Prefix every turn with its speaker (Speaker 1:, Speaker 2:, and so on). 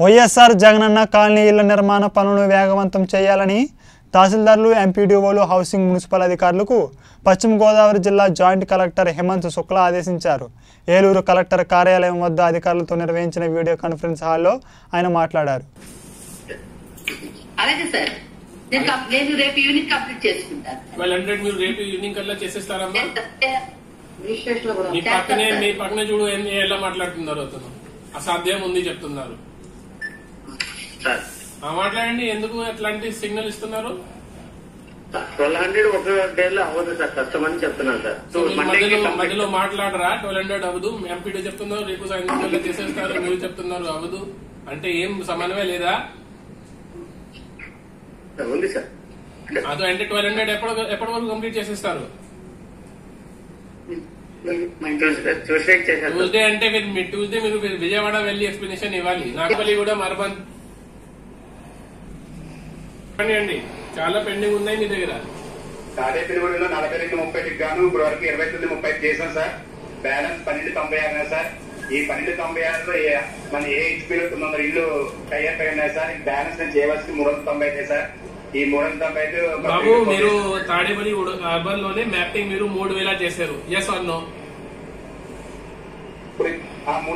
Speaker 1: YSR Jagananna colony ఇళ్ళ నిర్మాణ పనులను వేగవంతం చేయాలని తహసీల్దార్లు ఎంపీడీఓలు హౌసింగ్ మున్సిపల్ అధికారులకు పశ్చిమ గోదావరి జిల్లా జాయింట్ కలెక్టర్ హేమంత్ శుక్లా ఆదేశించారు. ఏలూరు కలెక్టర్ కార్యాలయం వద్ద అధికారులతో నిర్వహించిన వీడియో కాన్ఫరెన్స్ హాల్లో ఆయన మాట్లాడారు.
Speaker 2: అలాగే సార్. నేను కం- నేను రేపు ఈవినింగ్ కంప్లీట్ చేసుకుంటాను
Speaker 3: ట్వెల్వ్ హండ్రెడ్ మీరు రేపు ఈవినింగ్ కల్లా చేసేస్తారమ్మా?
Speaker 2: రిజిస్ట్రేషన్లో కూడా
Speaker 3: మీ
Speaker 2: చేస్తాను
Speaker 3: పక్కనే
Speaker 2: సార్.
Speaker 3: మీ పక్కనే చూడు ఏం ఎలా మాట్లాడుతున్నారు అతను. అసాధ్యం ఉంది చెప్తున్నారు.
Speaker 4: సార్.
Speaker 3: మాట్లాడండి ఎందుకు అట్లాంటి సిగ్నల్ ఇస్తున్నారు?
Speaker 4: ట్వెల్వ్ హండ్రెడ్ ఒక డేలో అవ్వదు సార్ కష్టం అని చెప్తున్నాను సార్.
Speaker 3: మధ్యలో మాట్లాడరా? ట్వెల్వ్ హండ్రెడ్ అవ్వదు. ఎంపీడీ చెప్తున్నారు రేపు సాయంత్రం చేసేస్తారు మీరు చెప్తున్నారు అవ్వదు. అంటే ఏం సమన్వయం లేదా?
Speaker 4: ఉంది సార్.
Speaker 3: అదో అంటే ట్వెల్వ్ హండ్రెడ్ ఎప్పటి ఎప్పటి వరకు కంప్లీట్ చేసేస్తారు?
Speaker 4: ట్యూస్డే
Speaker 3: అంటే మీరు ట్యూస్డే మీరు విజయవాడ వెళ్ళి ఎక్స్ప్లెనేషన్ ఇవ్వాలి. నాగపల్లి కూడా మరబంద్ అండి. చాలా పెండింగ్ ఉన్నాయి మీ దగ్గర.
Speaker 5: తాడేపల్లిగూడలో నలభై రెండు ముప్పైకి గాను ఇప్పుడు వరకు ఇరవై తొమ్మిది ముప్పై చేసాం సార్. బ్యాలెన్స్ పన్నెండు తొంభై ఆరు సార్. ఈ పన్నెండు తొంభై ఆరులో మన ఏ హెచ్పీలో తొమ్మిది వందల ఇల్లు టైప్ అయి ఉన్నాయి సార్. బ్యాలెన్స్ నేను చేయవలసింది మూడు వందల తొంభై అయితే సార్. ఈ మూడు వందల తొంభై ఐదు
Speaker 3: బాబు మీరు తాడేపల్లి అర్బన్లోనే మ్యాపింగ్ మీరు మూడు వేల చేశారు. ఎస్ ఆర్ నో
Speaker 5: ఇప్పుడు ఆ మూడు